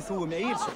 Sul, é isso?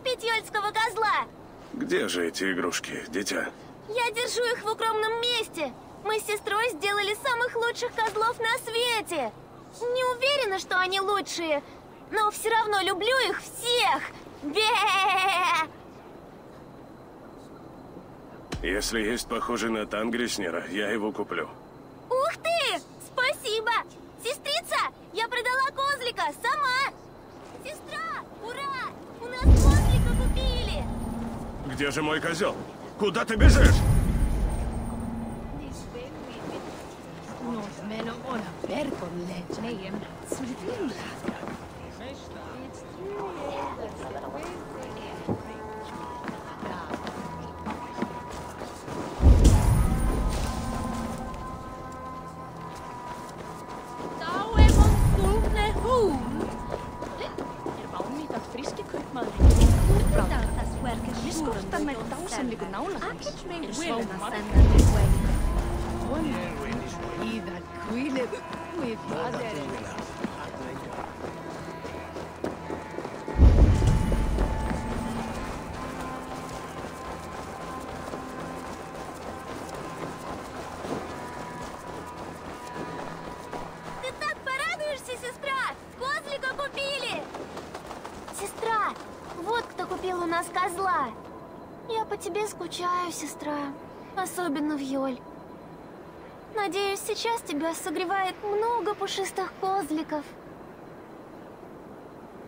Купить ёльского козла? Где же эти игрушки, дитя? Я держу их в укромном месте. Мы с сестрой сделали самых лучших козлов на свете. Не уверена, что они лучшие, но все равно люблю их всех. Бе! Если есть похожий на Тангриснера, я его куплю. Ух ты! Спасибо! Сестрица, я продала козлика сама! Сестра, ура! Где же мой козел? Куда ты бежишь? undanmætt dásamleikur nálafans er svo margt. Íða kvílið, við faðerinn. Сейчас тебя согревает много пушистых козликов.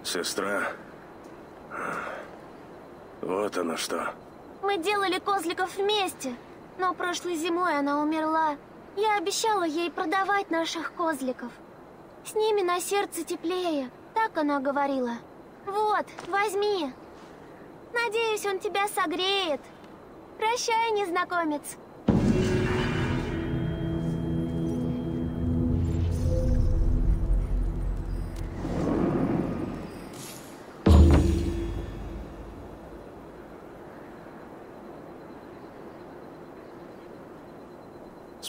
Сестра. Вот оно что. Мы делали козликов вместе, но прошлой зимой она умерла. Я обещала ей продавать наших козликов. С ними на сердце теплее, так она говорила. Вот, возьми. Надеюсь, он тебя согреет. Прощай, незнакомец.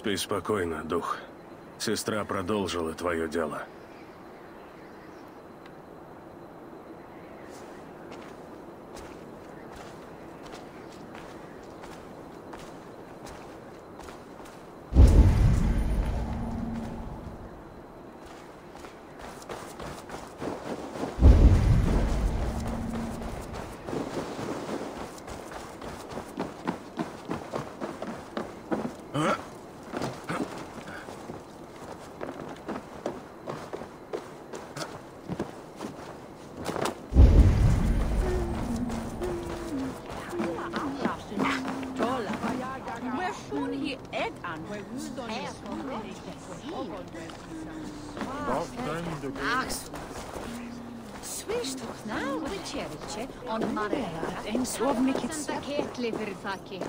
Спи спокойно, дух. Сестра продолжила твое дело. Svist tjerice on marera eins of mikill Senda ketli fyrir þakki.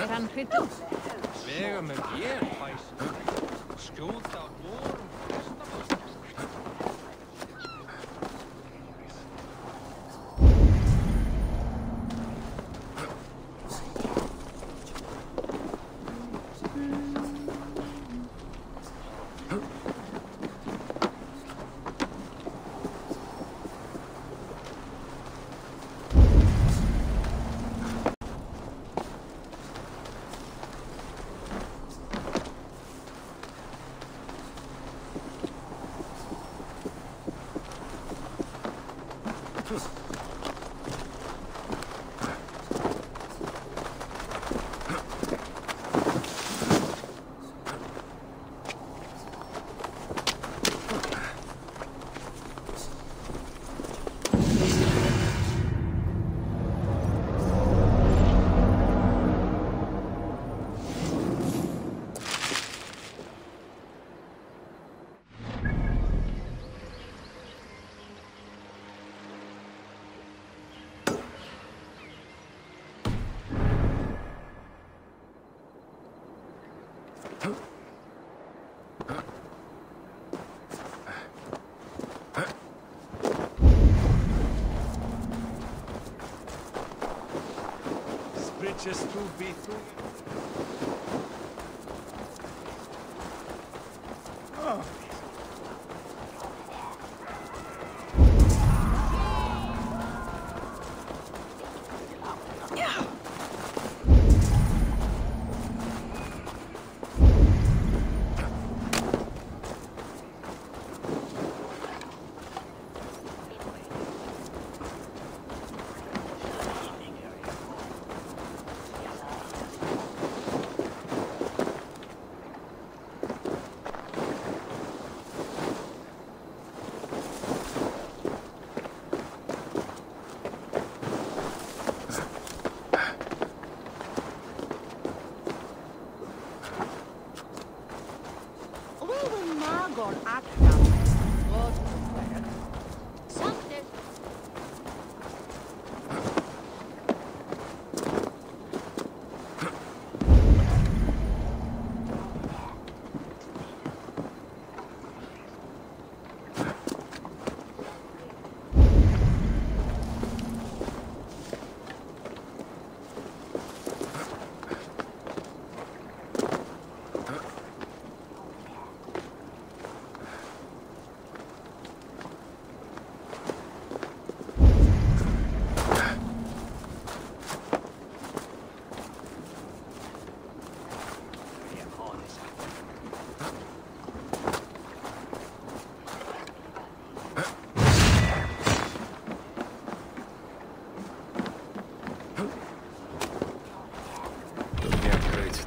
Er hann hryttur? Vega með mér, bæs. Skjóta just to be through. Mongol Akram was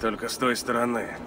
только с той стороны.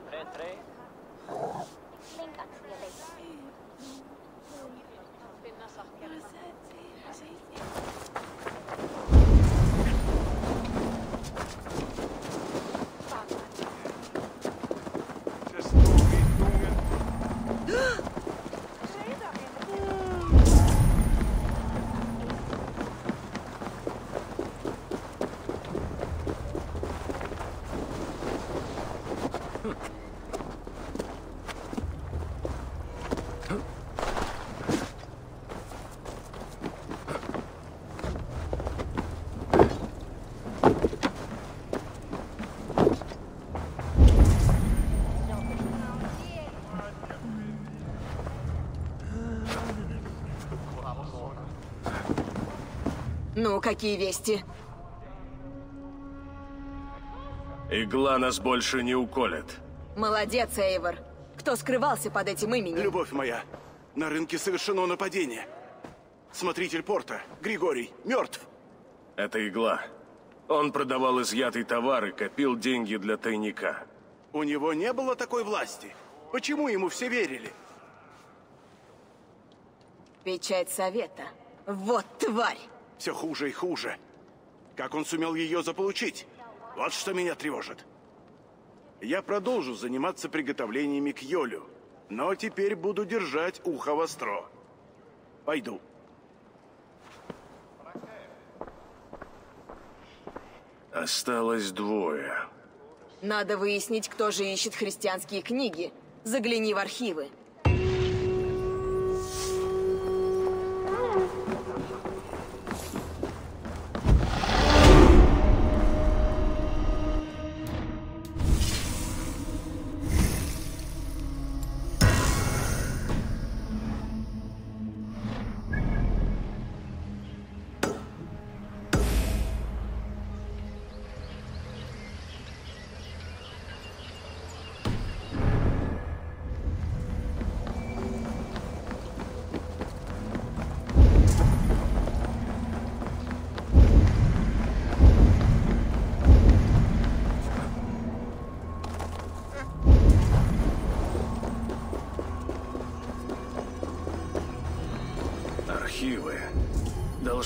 3-3. Ну, какие вести? Игла нас больше не уколет. Молодец, Эйвор. Кто скрывался под этим именем? Любовь моя, на рынке совершено нападение. Смотритель порта, Григорий, мертв. Это игла. Он продавал изъятый товар и копил деньги для тайника. У него не было такой власти. Почему ему все верили? Печать совета. Вот тварь! Все хуже и хуже. Как он сумел ее заполучить? Вот что меня тревожит. Я продолжу заниматься приготовлениями к Йолю, но теперь буду держать ухо востро. Пойду. Осталось двое. Надо выяснить, кто же ищет христианские книги. Загляни в архивы.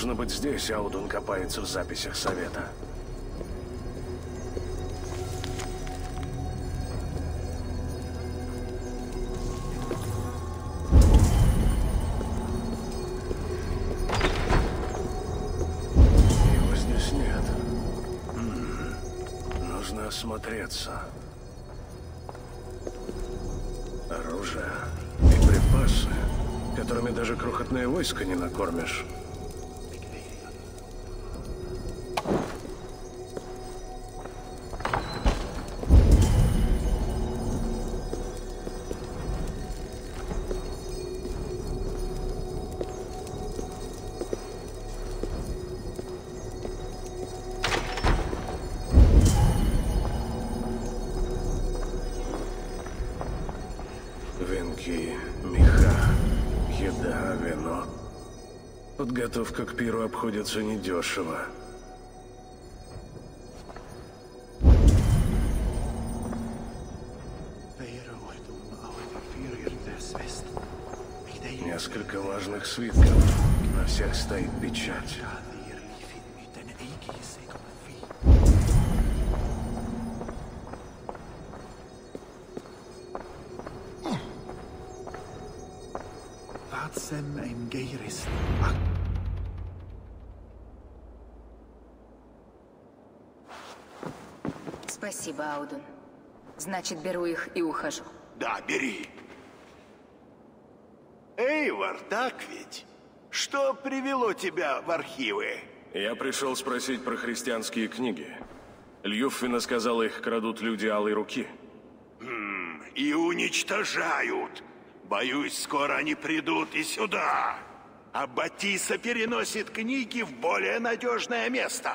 Должно быть здесь Аудун копается в записях совета. Его здесь нет. М, Нужно осмотреться. Оружие и припасы, которыми даже крохотное войско не накормишь. Подготовка к пиру обходится недешево. Несколько важных свитков. На всех стоит печать. Спасибо, Аудун. Значит, беру их и ухожу. Да, бери. Эйвор, так ведь? Что привело тебя в архивы? Я пришел спросить про христианские книги. Льюффина сказала, их крадут люди Алой Руки. И уничтожают. Боюсь, скоро они придут и сюда. А Батиса переносит книги в более надежное место.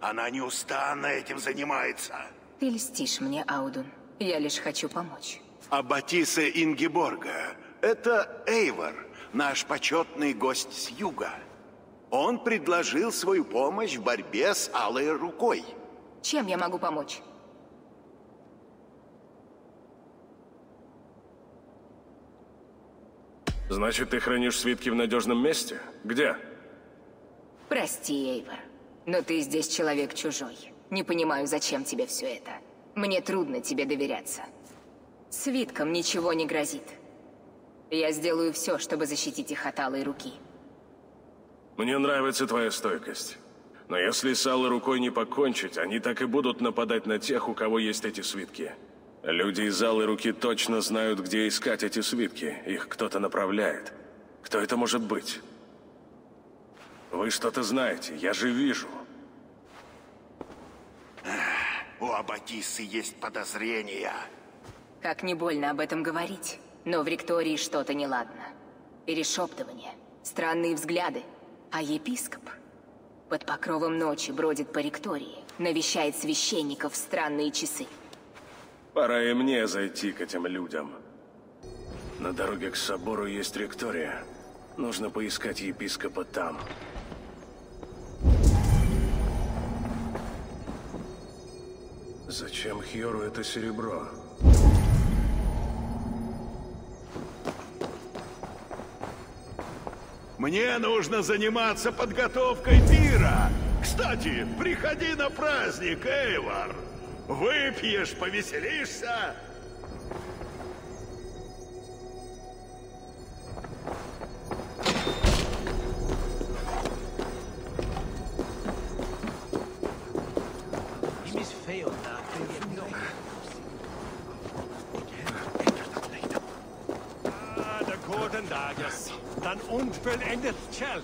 Она неустанно этим занимается. Ты льстишь мне, Аудун. Я лишь хочу помочь. А Батиса Ингеборга — это Эйвор, наш почетный гость с юга. Он предложил свою помощь в борьбе с Алой Рукой. Чем я могу помочь? Значит, ты хранишь свитки в надежном месте? Где? Прости, Эйвор, но ты здесь человек чужой. Не понимаю, зачем тебе все это. Мне трудно тебе доверяться. Свиткам ничего не грозит. Я сделаю все, чтобы защитить их от алой руки. Мне нравится твоя стойкость. Но если с Алой Рукой не покончить, они так и будут нападать на тех, у кого есть эти свитки. Люди из Алой Руки точно знают, где искать эти свитки. Их кто-то направляет. Кто это может быть? Вы что-то знаете, я же вижу. У Аббатисы есть подозрения. Как не больно об этом говорить, но в Ректории что-то неладно. Перешептывание, странные взгляды, а епископ под покровом ночи бродит по Ректории, навещает священников в странные часы. Пора и мне зайти к этим людям. На дороге к собору есть Ректория. Нужно поискать епископа там. Зачем Хьору это серебро? Мне нужно заниматься подготовкой пира. Кстати, приходи на праздник, Эйвор. Выпьешь, повеселишься. Dages, dann unvollendet Chelt.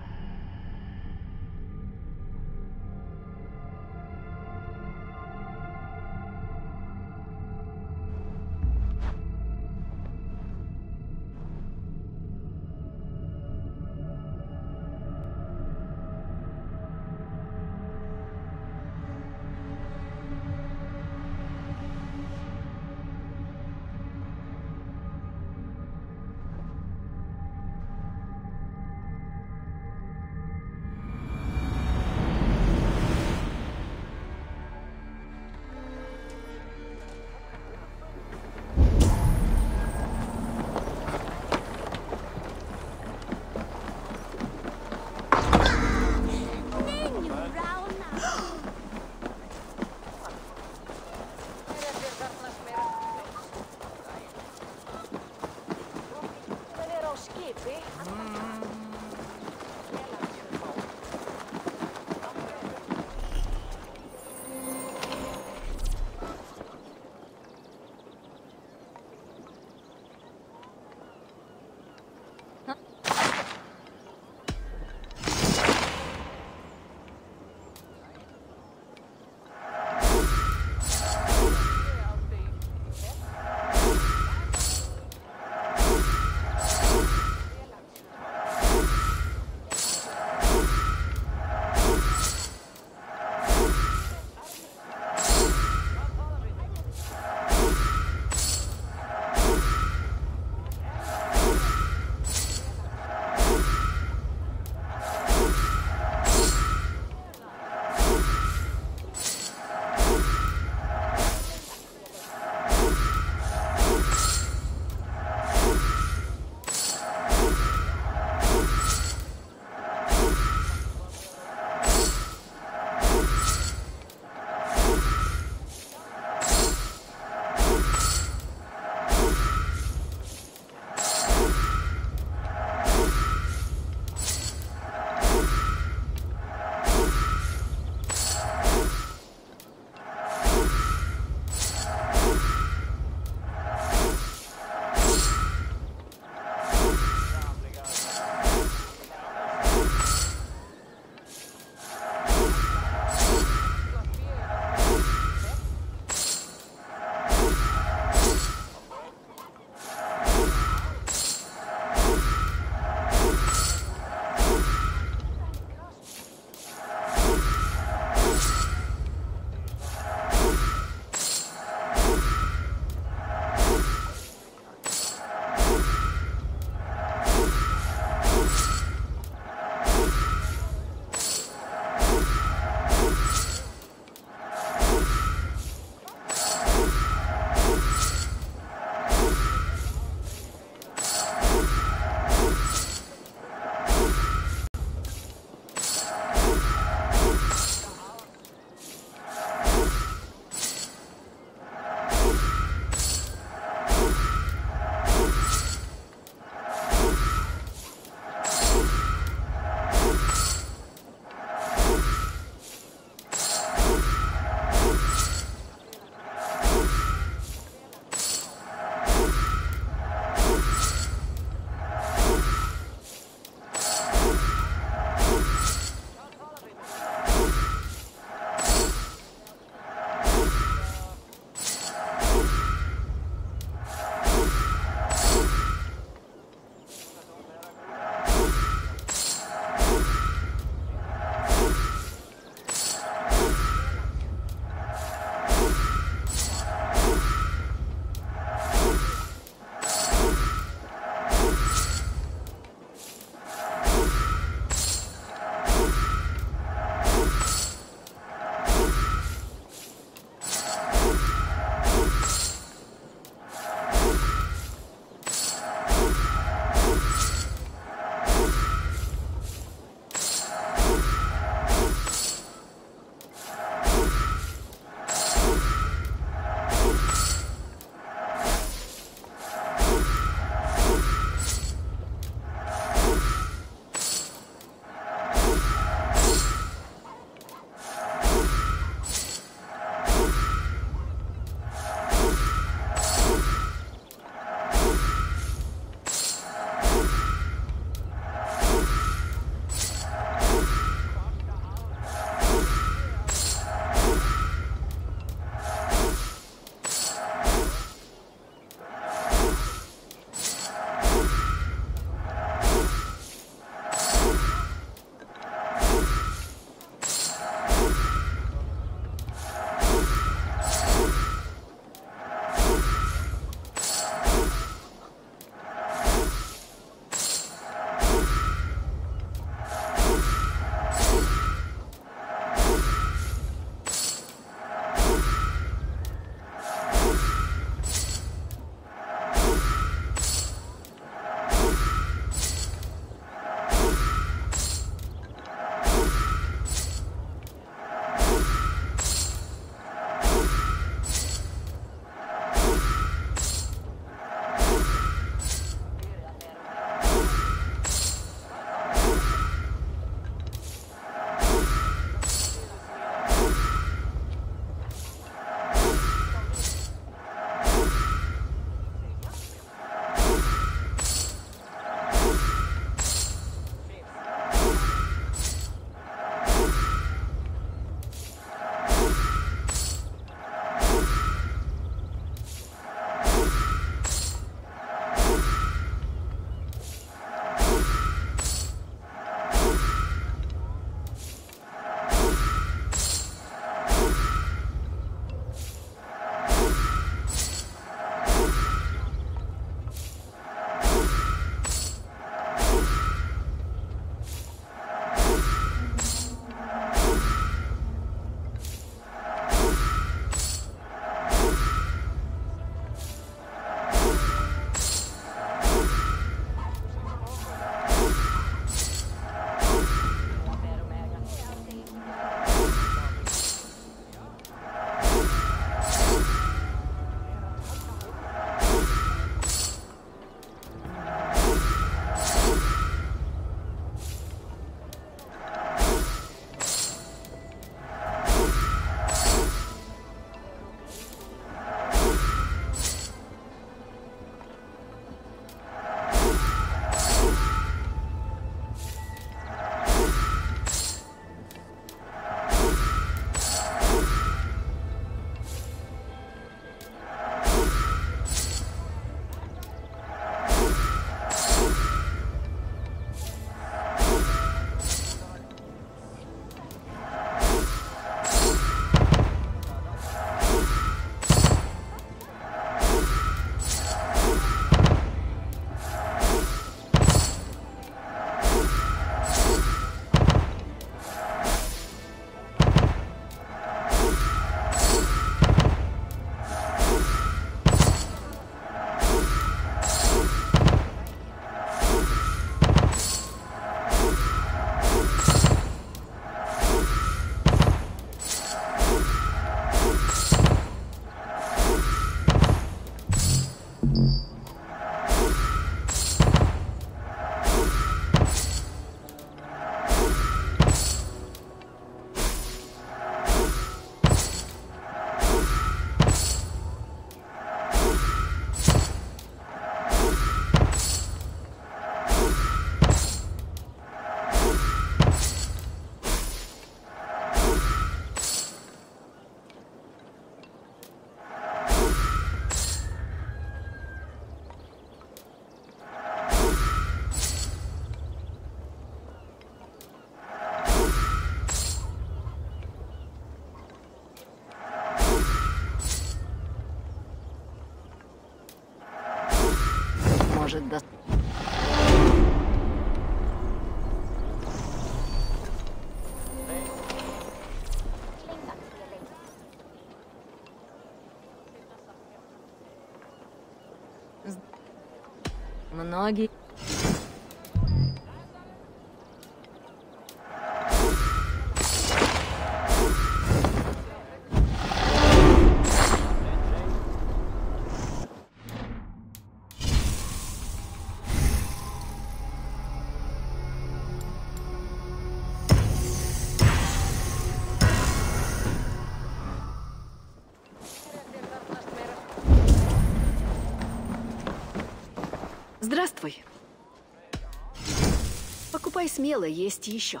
Покупай смело, есть еще.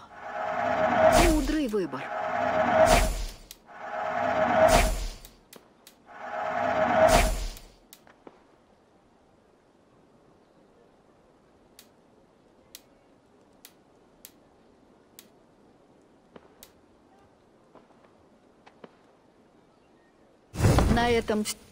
Мудрый выбор. На этом все.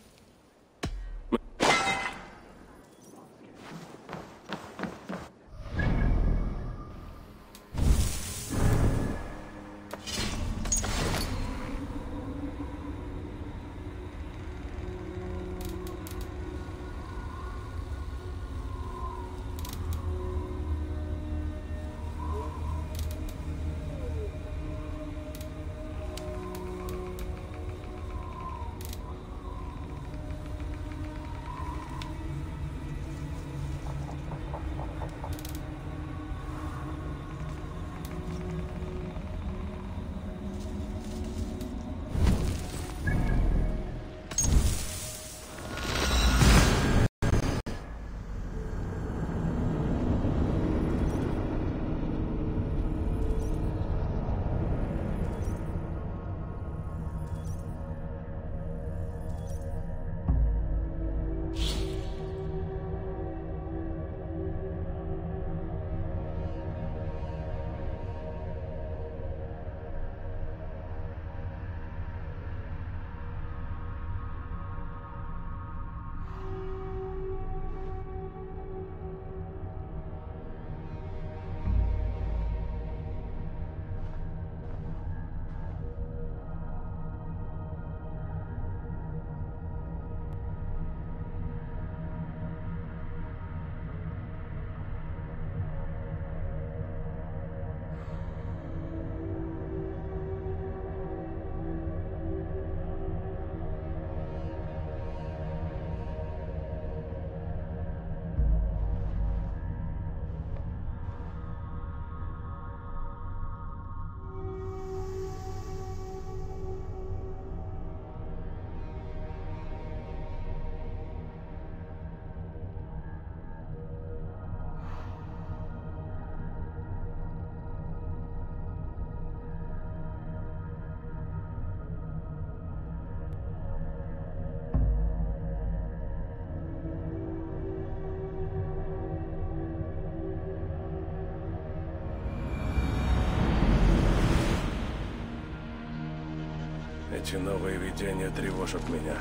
Эти новые видения тревожат меня.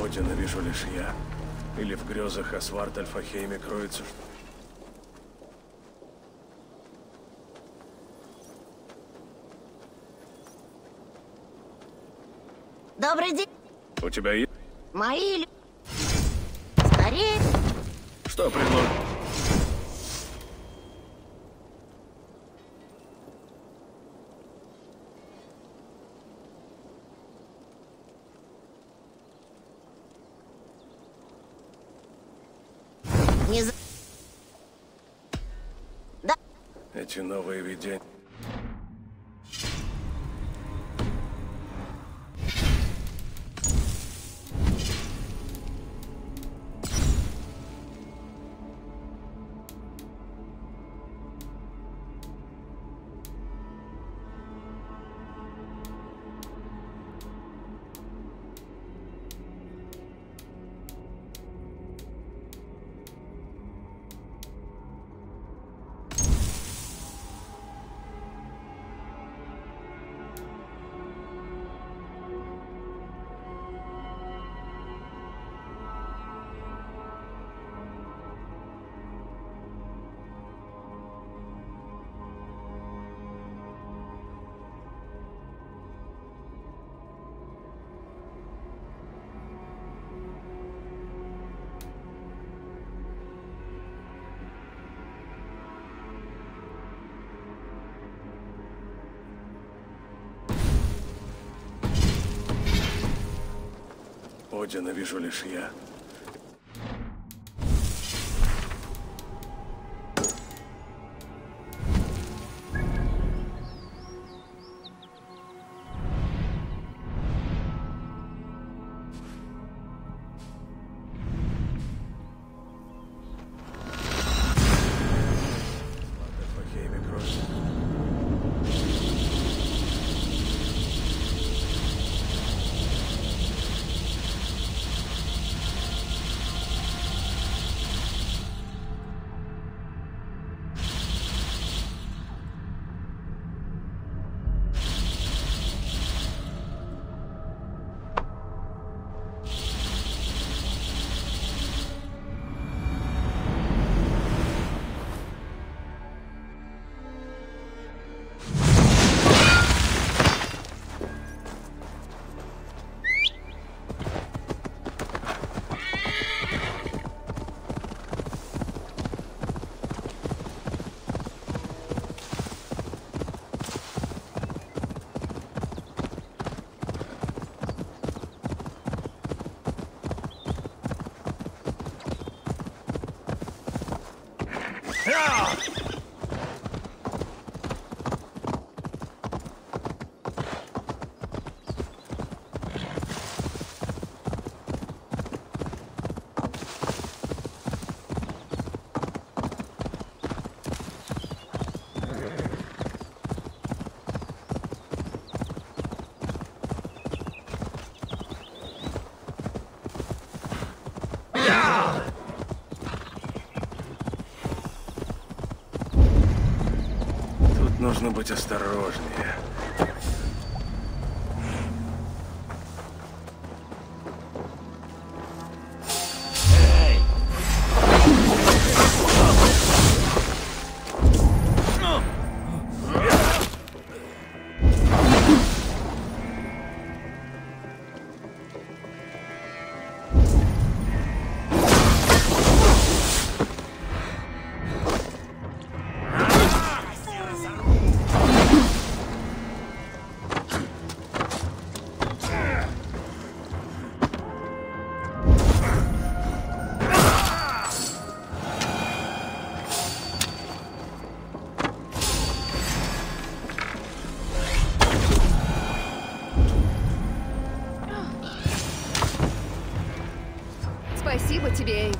Одина вижу лишь я. Или в грезах Асвард Альфахейме кроется что Добрый день, У тебя есть? мои. Скорее, Что предложишь? не за... Эти новые видения... Одина вижу лишь я. Нужно быть осторожнее. Тебе,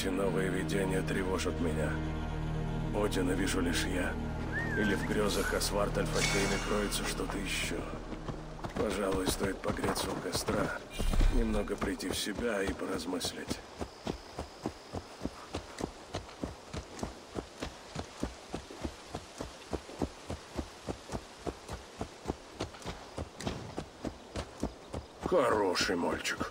Эти новые видения тревожат меня. Одина вижу лишь я. Или в грезах Асварт Альфакейна кроется что-то еще. Пожалуй, стоит погреться у костра, немного прийти в себя и поразмыслить. Хороший мальчик.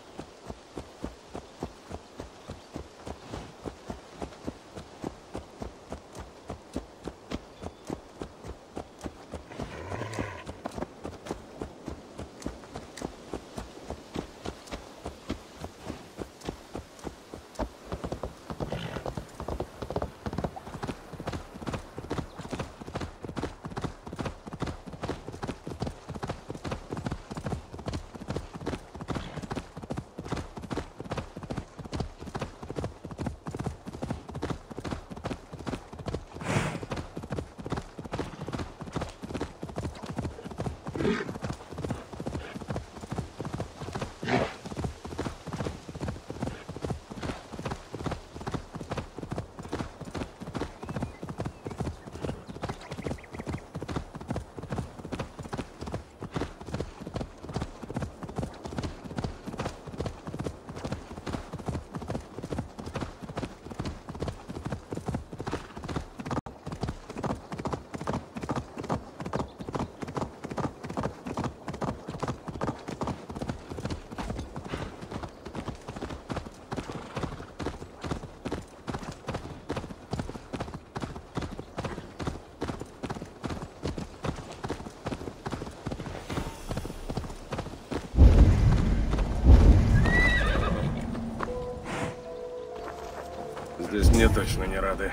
Точно не рады.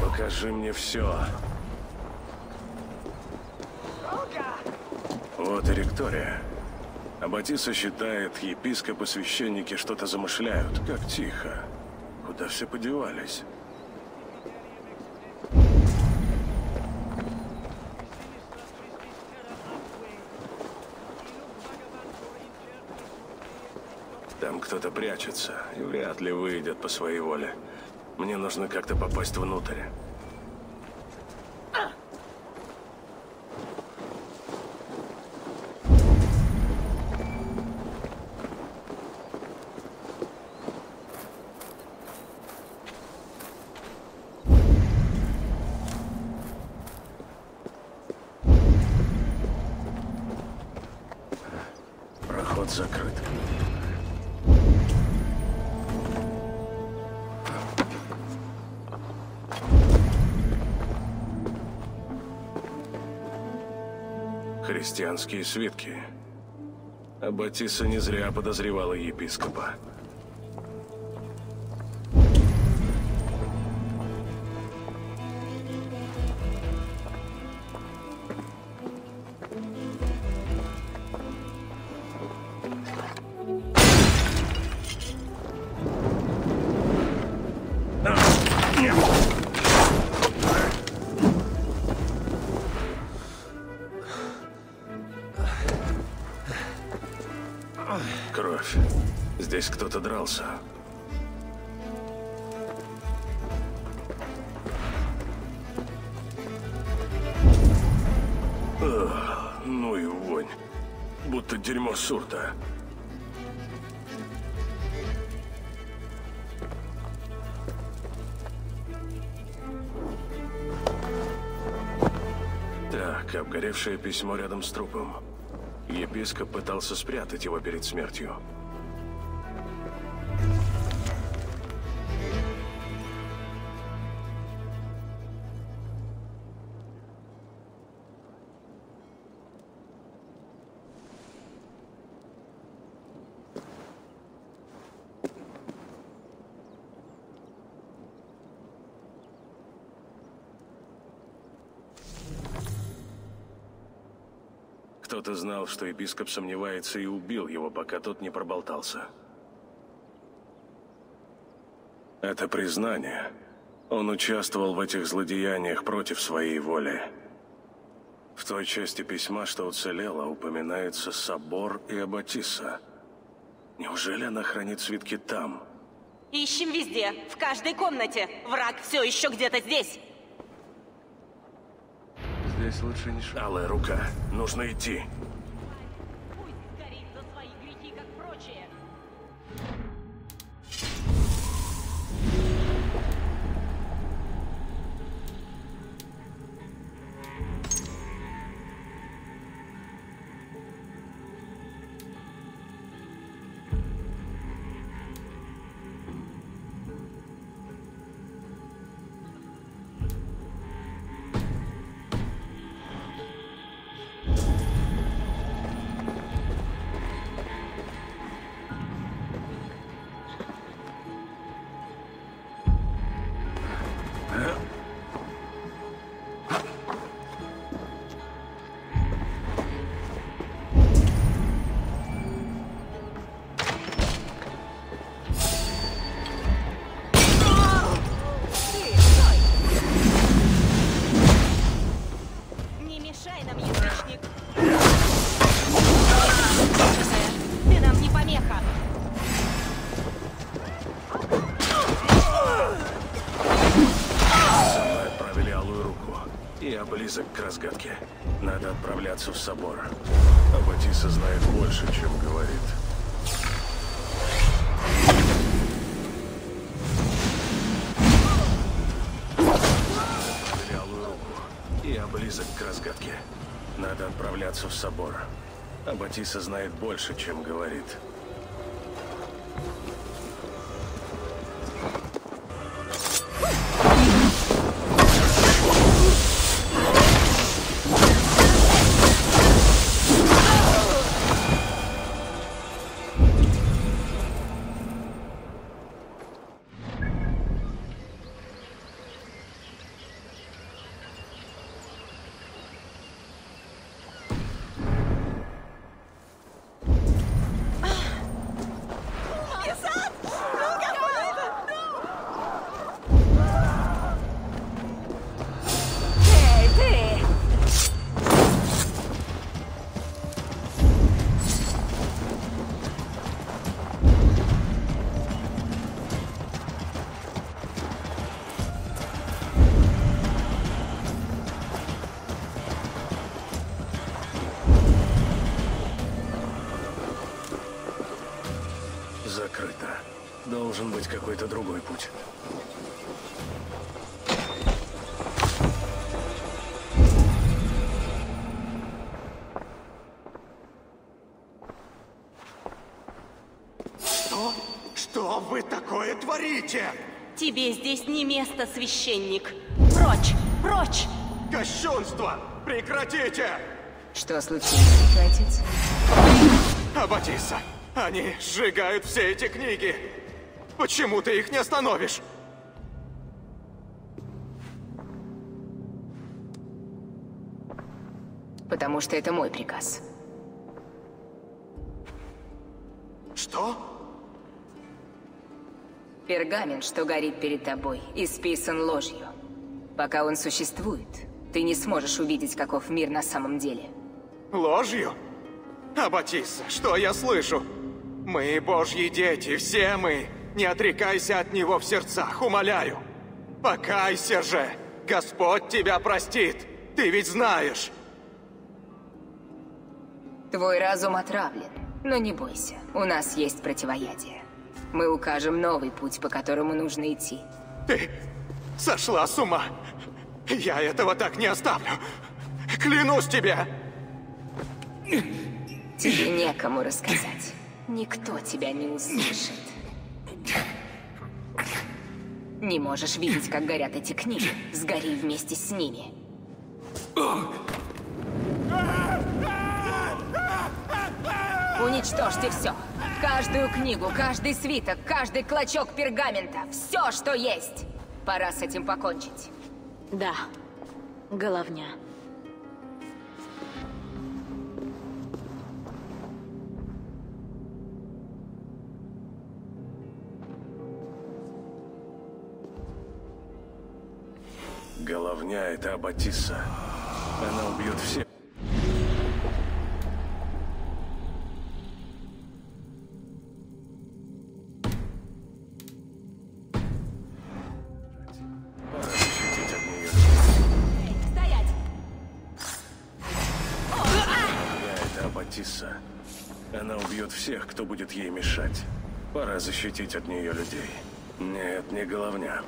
Покажи мне все. Вот и Ректория. Аббатиса считает, епископ и священники что-то замышляют. Как тихо. Куда все подевались? Кто-то прячется и вряд ли выйдет по своей воле. Мне нужно как-то попасть внутрь. Христианские свитки. Аббатиса не зря подозревала епископа. Будто дерьмо сурта. Так, обгоревшее письмо рядом с трупом. Епископ пытался спрятать его перед смертью. Знал, что епископ сомневается и убил его, пока тот не проболтался. Это признание. Он участвовал в этих злодеяниях против своей воли. В той части письма, что уцелело, упоминается собор и Аббатиса. Неужели она хранит свитки там? Ищем везде, в каждой комнате. Враг все еще где-то здесь. Здесь лучше не шаг. Алая рука. Нужно идти. Надо отправляться в собор. Аббатиса знает больше, чем говорит. Быть какой-то другой путь. Что? Что вы такое творите? Тебе здесь не место, священник. Прочь! Прочь! Кощунство! Прекратите! Что случилось, отец? Аббатиса, они сжигают все эти книги. Почему ты их не остановишь? Потому что это мой приказ. Что? Пергамент, что горит перед тобой, исписан ложью. Пока он существует, ты не сможешь увидеть, каков мир на самом деле. Ложью? Аббатиса, что я слышу? Мы божьи дети, все мы. Не отрекайся от него в сердцах, умоляю. Покайся же! Господь тебя простит! Ты ведь знаешь! Твой разум отравлен, но не бойся, у нас есть противоядие. Мы укажем новый путь, по которому нужно идти. Ты сошла с ума! Я этого так не оставлю! Клянусь тебе! Тебе некому рассказать. Никто тебя не услышит. Не можешь видеть, как горят эти книги. Сгори вместе с ними. Уничтожьте все. Каждую книгу, каждый свиток, каждый клочок пергамента. Все, что есть. Пора с этим покончить. Да, головня. Головня — это Аббатисса. Она убьет всех. Аббатисса. Она убьет всех, кто будет ей мешать. Пора защитить от нее людей. Нет, не головня.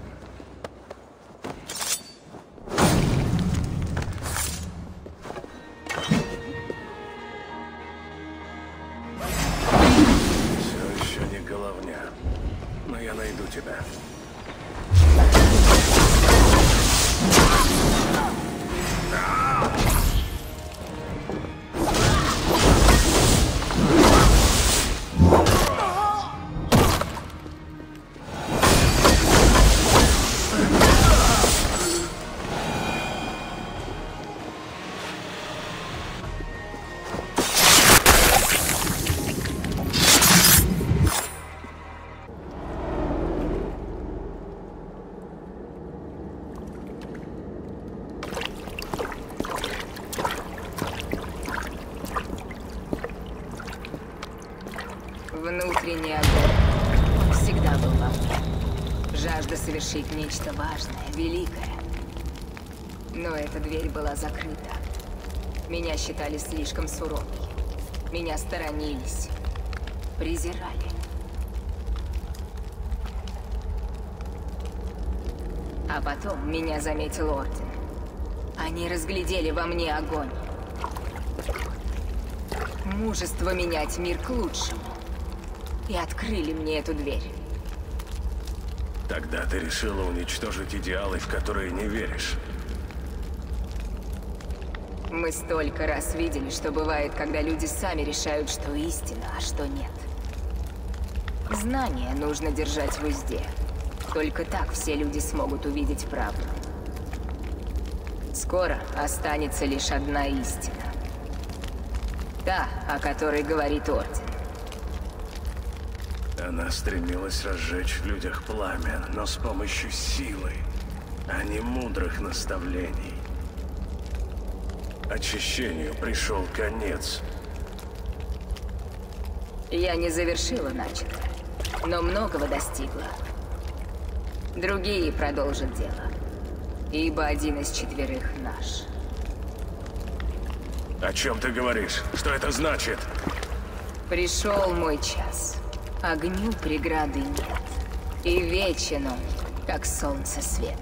Считали слишком суровой. Меня сторонились. Презирали. А потом меня заметил Орден. Они разглядели во мне огонь. Мужество менять мир к лучшему. И открыли мне эту дверь. Тогда ты решила уничтожить идеалы, в которые не веришь. Мы столько раз видели, что бывает, когда люди сами решают, что истина, а что нет. Знания нужно держать в узде. Только так все люди смогут увидеть правду. Скоро останется лишь одна истина. Та, о которой говорит Орден. Она стремилась разжечь в людях пламя, но с помощью силы, а не мудрых наставлений. Очищению пришел конец. Я не завершила начатое, но многого достигла. Другие продолжат дело, ибо один из четверых наш. О чем ты говоришь? Что это значит? Пришел мой час. Огню преграды нет. И вечен он, как солнце свет.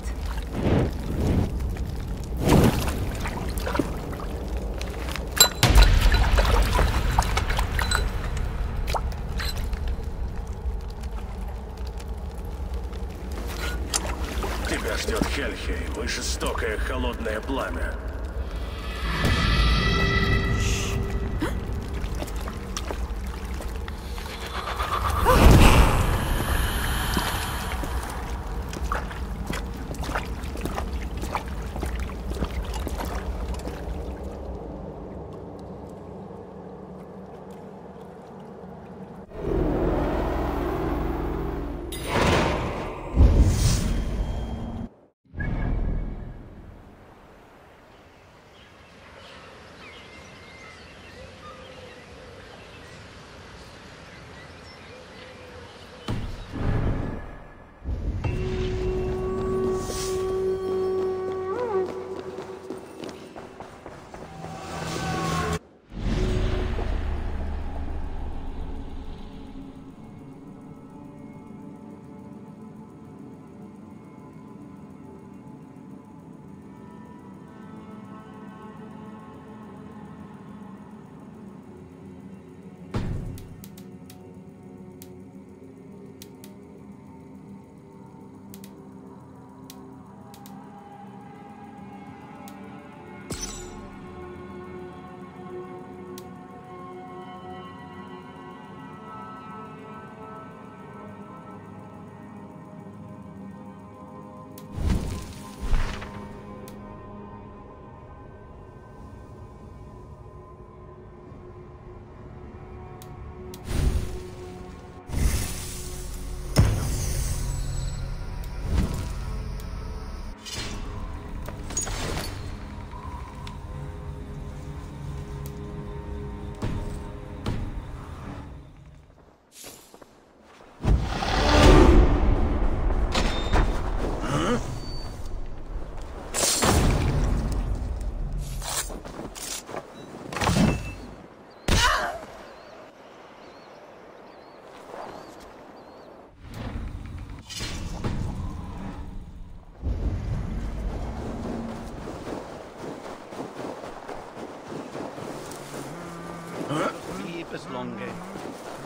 us longer.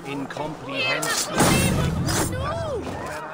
Incomprehensible. No!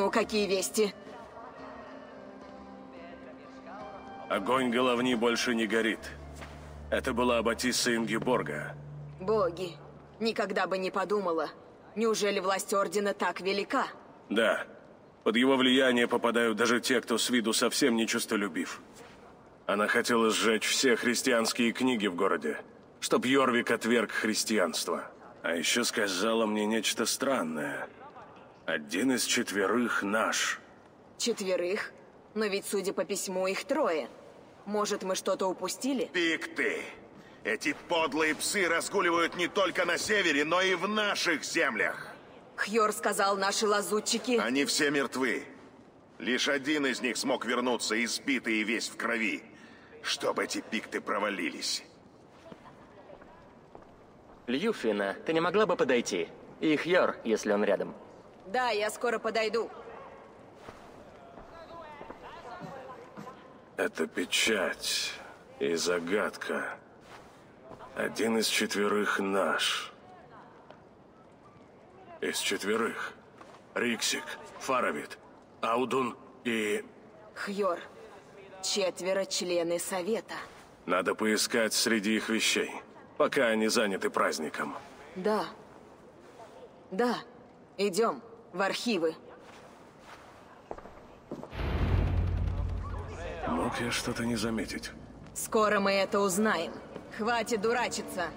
Ну, какие вести? Огонь головни больше не горит. Это была Аббатисса Ингеборга. Боги, никогда бы не подумала. Неужели власть Ордена так велика? Да. Под его влияние попадают даже те, кто с виду совсем не честолюбив. Она хотела сжечь все христианские книги в городе, чтоб Йорвик отверг христианство. А еще сказала мне нечто странное. Один из четверых наш. Четверых? Но ведь, судя по письму, их трое. Может, мы что-то упустили? Пикты! Эти подлые псы разгуливают не только на севере, но и в наших землях. Хьор сказал, наши лазутчики... Они все мертвы. Лишь один из них смог вернуться, избитый и весь в крови. Чтобы эти пикты провалились. Льюфина, ты не могла бы подойти? И Хьор, если он рядом. Да, я скоро подойду. Это печать и загадка. Один из четверых наш. Из четверых. Риксик, Фаровит, Аудун и... Хьор. Четверо члены Совета. Надо поискать среди их вещей, пока они заняты праздником. Да. Да. Идем в архивы. Мог я что-то не заметить? Скоро мы это узнаем. Хватит дурачиться.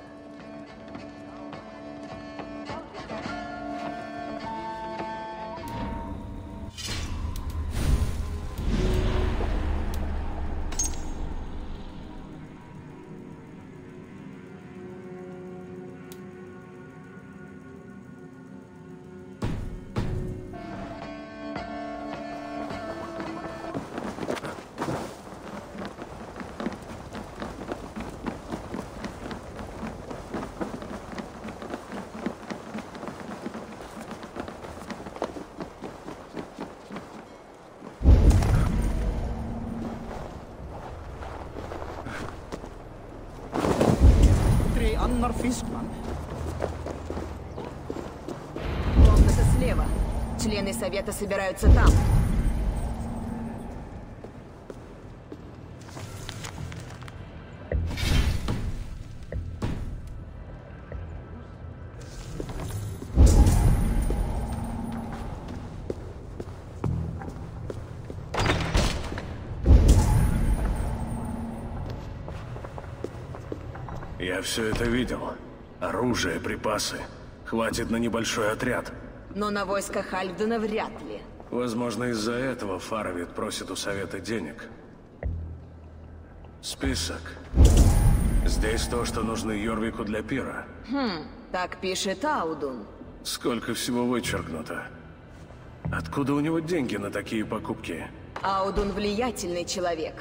Совета собираются там. Я все это видел. Оружие, припасы. Хватит на небольшой отряд. Но на войско Хальфдена вряд ли. Возможно, из-за этого Фаровит просит у Совета денег. Список. Здесь то, что нужно Йорвику для пира. Хм, так пишет Аудун. Сколько всего вычеркнуто. Откуда у него деньги на такие покупки? Аудун влиятельный человек.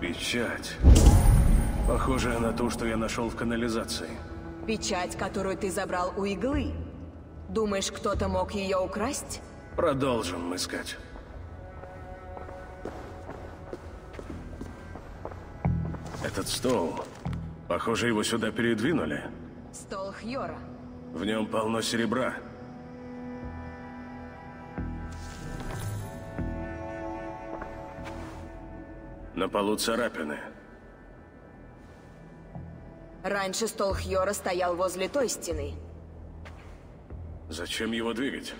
Печать. Похожая на ту, что я нашел в канализации. Печать, которую ты забрал у иглы. Думаешь, кто-то мог ее украсть? Продолжим искать. Этот стол... Похоже, его сюда передвинули. Стол Хьора. В нем полно серебра. На полу царапины. Раньше стол Хьора стоял возле той стены. Зачем его двигать?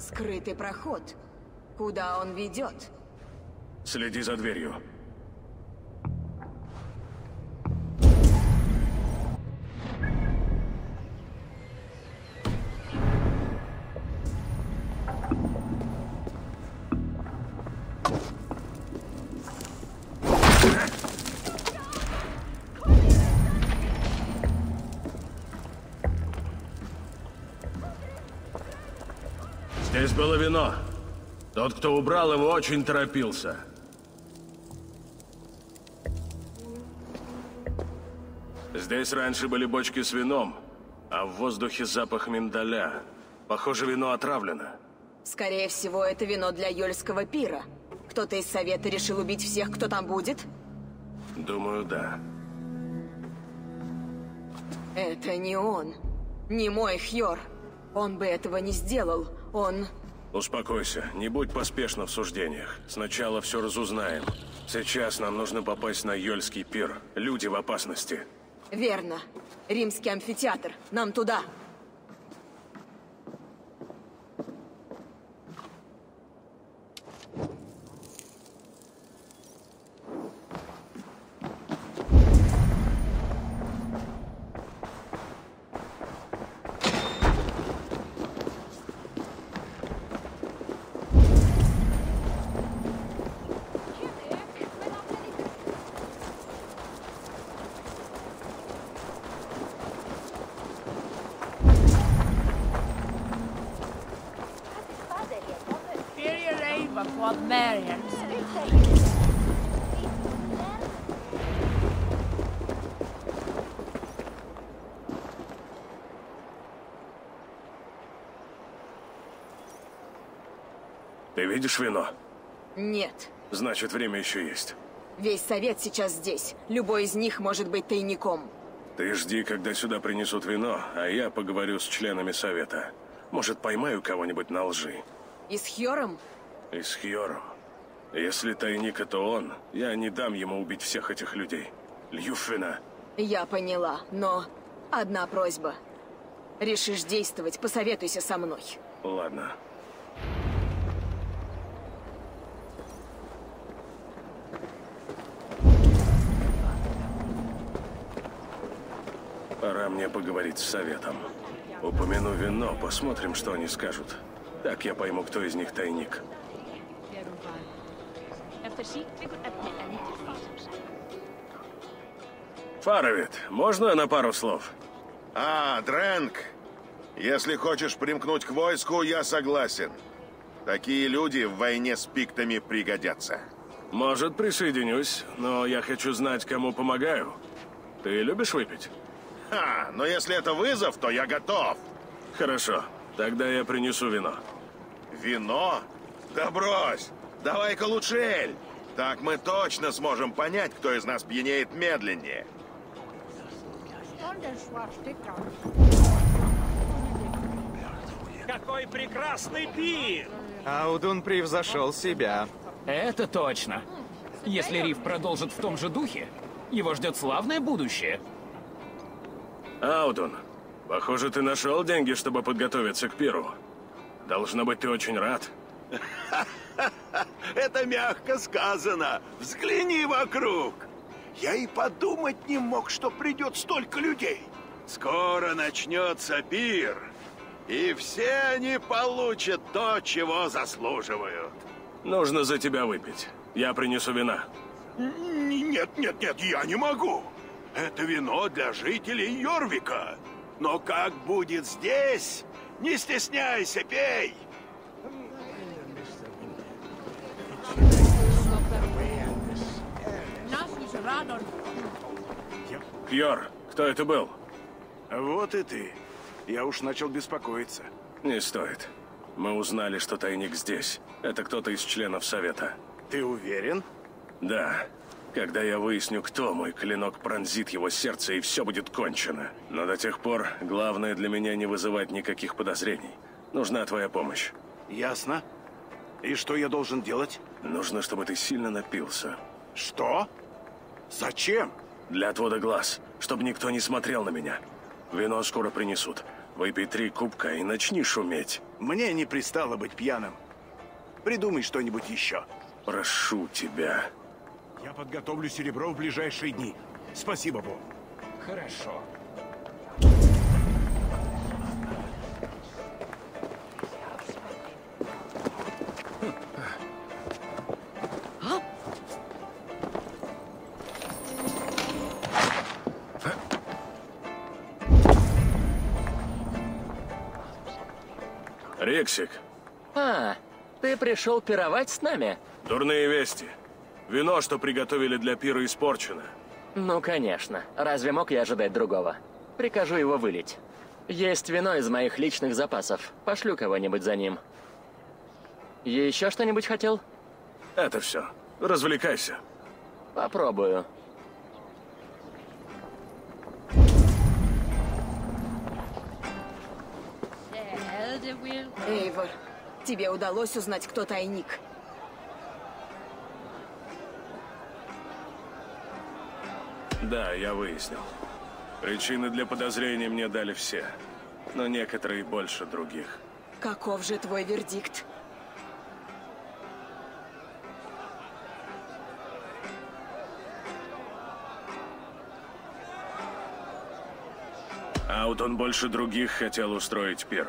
Скрытый проход. Куда он ведет? Следи за дверью. Тот, кто убрал его, очень торопился. Здесь раньше были бочки с вином, а в воздухе запах миндаля. Похоже, вино отравлено. Скорее всего, это вино для Йольского пира. Кто-то из Совета решил убить всех, кто там будет? Думаю, да. Это не он. Не мой Хьор. Он бы этого не сделал. Он... Успокойся, не будь поспешна в суждениях. Сначала все разузнаем. Сейчас нам нужно попасть на Йольский пир. Люди в опасности. Верно. Римский амфитеатр. Нам туда. Видишь вино? Нет. Значит, время еще есть. Весь Совет сейчас здесь. Любой из них может быть тайником. Ты жди, когда сюда принесут вино, а я поговорю с членами совета. Может, поймаю кого-нибудь на лжи. И с Хьором? И с Хьором. Если тайник это он, я не дам ему убить всех этих людей. Льюфина. Я поняла, но одна просьба. Решишь действовать, посоветуйся со мной. Ладно. Пора мне поговорить с советом. Упомяну вино, посмотрим, что они скажут. Так я пойму, кто из них тайник. Фаровит, можно на пару слов? А, Дрэнк, если хочешь примкнуть к войску, я согласен. Такие люди в войне с пиктами пригодятся. Может, присоединюсь, но я хочу знать, кому помогаю. Ты любишь выпить? Ха, но если это вызов, то я готов. Хорошо, тогда я принесу вино. Вино? Да брось! Давай-ка лучше эль. Так мы точно сможем понять, кто из нас пьянеет медленнее. Какой прекрасный пир! Аудун превзошел себя. Это точно. Если Риф продолжит в том же духе, его ждет славное будущее. Аудун, похоже, ты нашел деньги, чтобы подготовиться к пиру. Должно быть, ты очень рад. Это мягко сказано. Взгляни вокруг. Я и подумать не мог, что придет столько людей. Скоро начнется пир, и все они получат то, чего заслуживают. Нужно за тебя выпить. Я принесу вина. Нет, нет, нет, я не могу. Это вино для жителей Йорвика. Но как будет здесь? Не стесняйся, пей! Кьор, кто это был? Вот и ты. Я уж начал беспокоиться. Не стоит. Мы узнали, что тайник здесь. Это кто-то из членов Совета. Ты уверен? Да. Когда я выясню, кто мой клинок пронзит его сердце, и все будет кончено. Но до тех пор главное для меня не вызывать никаких подозрений. Нужна твоя помощь. Ясно. И что я должен делать? Нужно, чтобы ты сильно напился. Что? Зачем? Для отвода глаз, чтобы никто не смотрел на меня. Вино скоро принесут. Выпей три кубка и начни шуметь. Мне не пристало быть пьяным. Придумай что-нибудь еще. Прошу тебя. Я подготовлю серебро в ближайшие дни. Спасибо, Бог. Хорошо. Рексик, А, ты пришел пировать с нами? дурные вести. Вино, что приготовили для пира, испорчено. Ну, конечно. Разве мог я ожидать другого? Прикажу его вылить. Есть вино из моих личных запасов. Пошлю кого-нибудь за ним. Еще что-нибудь хотел? Это все. Развлекайся. Попробую. Эйвор, тебе удалось узнать, кто тайник? Да, я выяснил. Причины для подозрений мне дали все, но некоторые больше других. Каков же твой вердикт? Аутон больше других хотел устроить пир.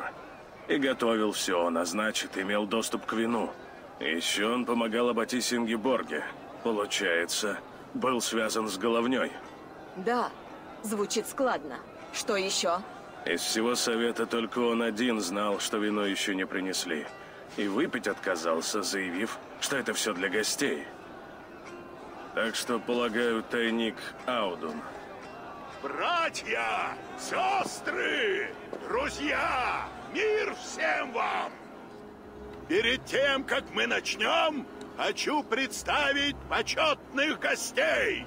И готовил все, он, а значит, имел доступ к вину. Еще он помогал Абати Сингеборге. Получается, был связан с головней. Да, звучит складно. Что еще? Из всего совета только он один знал, что вино еще не принесли. И выпить отказался, заявив, что это все для гостей. Так что, полагаю, тайник Аудун. Братья, сестры, друзья, мир всем вам! Перед тем, как мы начнем, хочу представить почетных гостей.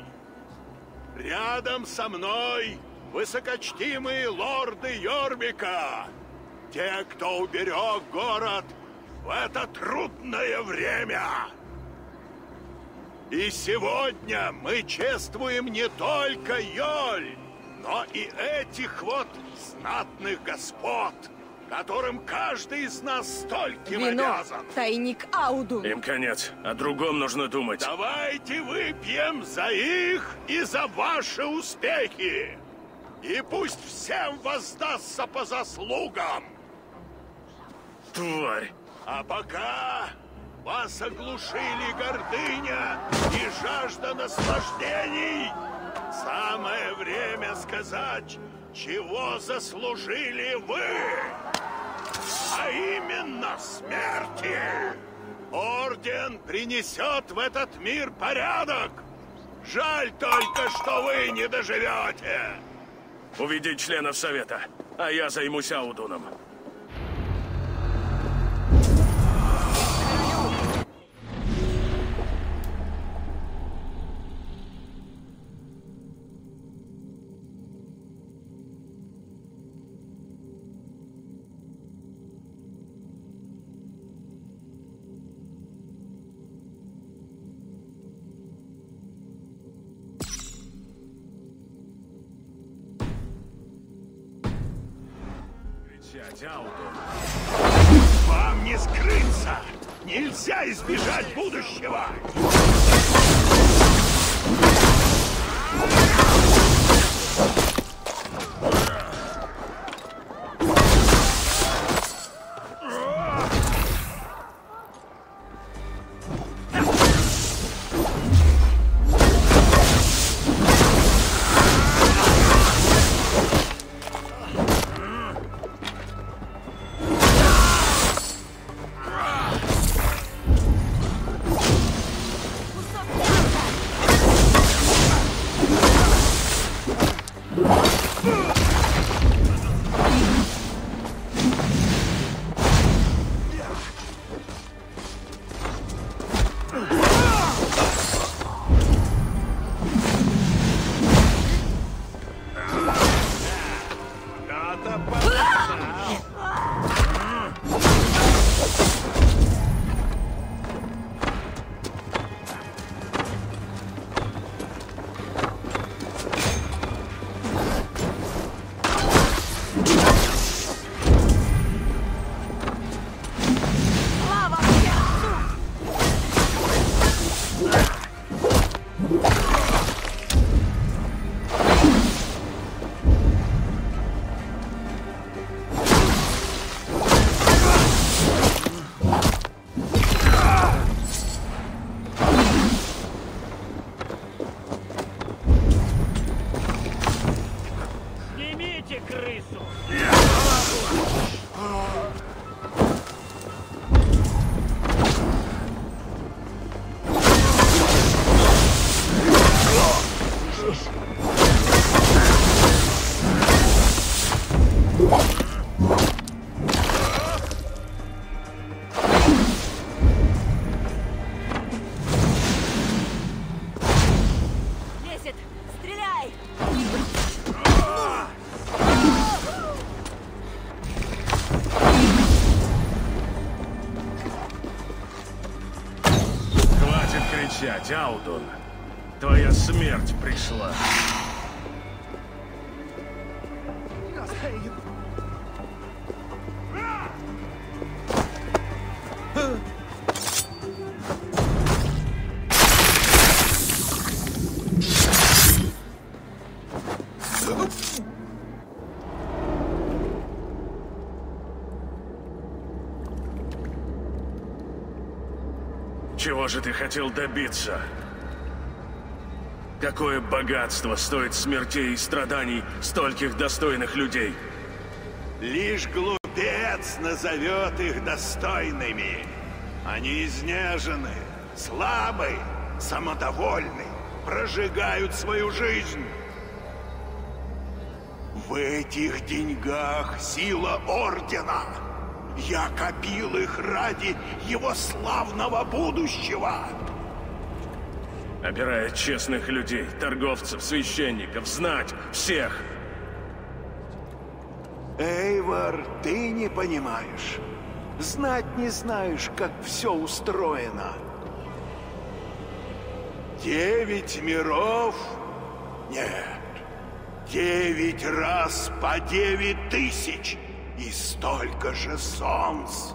Рядом со мной высокочтимые лорды Йорвика, те, кто уберег город в это трудное время. И сегодня мы чествуем не только Йоль, но и этих вот знатных господ, которым каждый из нас стольким Вино, обязан. тайник Аудун. Им конец. О другом нужно думать. Давайте выпьем за их и за ваши успехи. И пусть всем воздастся по заслугам. Тварь. А пока вас оглушили гордыня и жажда наслаждений, самое время сказать, чего заслужили вы. А именно смерти. Орден принесет в этот мир порядок. Жаль только, что вы не доживете. Уведить членов совета, а я займусь Аудуном. Вам не скрыться! Нельзя избежать будущего! Аудун. Твоя смерть пришла. Чего же ты хотел добиться? Какое богатство стоит смертей и страданий стольких достойных людей? Лишь глупец назовет их достойными. Они изнежены, слабы, самодовольны, прожигают свою жизнь. В этих деньгах сила Ордена. Я копил их ради его славного будущего. Обирая честных людей, торговцев, священников, знать всех. Эйвор, ты не понимаешь. Знать не знаешь, как все устроено. Девять миров? Нет. Девять раз по девять тысяч. И столько же солнц.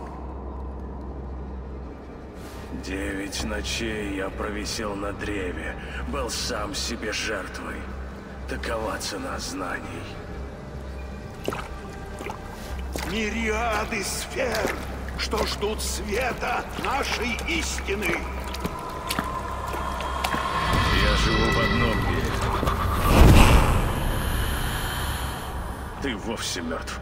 Девять ночей я провисел на древе, был сам себе жертвой. Такова цена знаний. Мириады сфер, что ждут света нашей истины. Я живу в одном мире. Ты вовсе мертв.